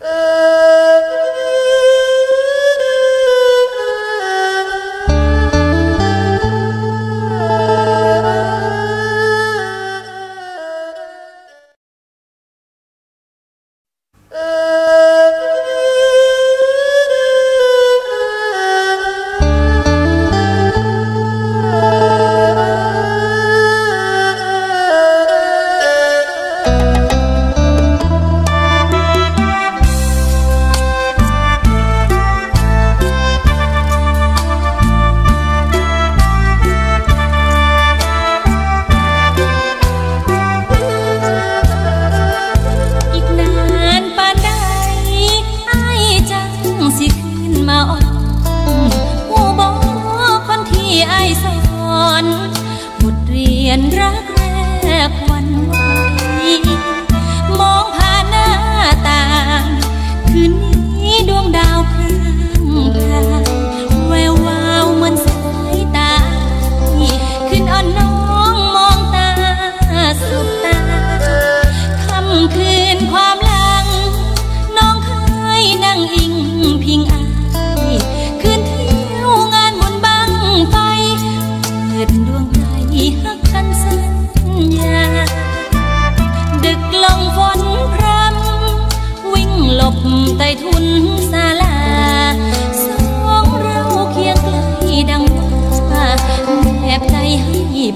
Uh.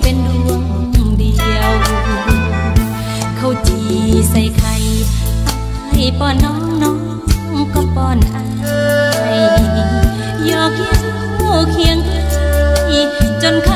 เป็นดวงเดียว เขาจีใส่ไข่ให้ป้อนน้องน้องก็ป้อนอายหยอกเย้าเคียงใกลจนเขา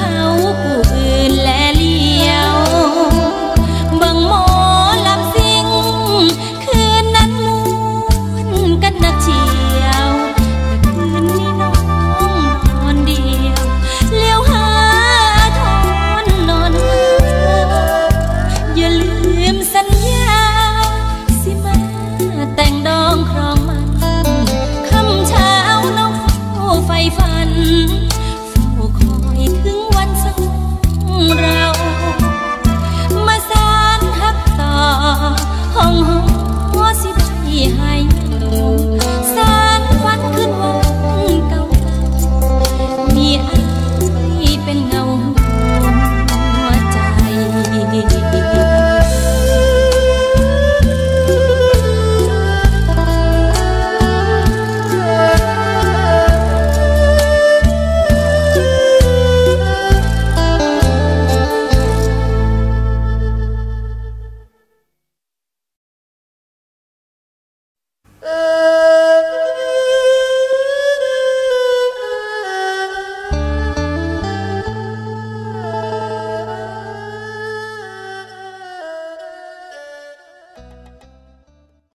phay phay.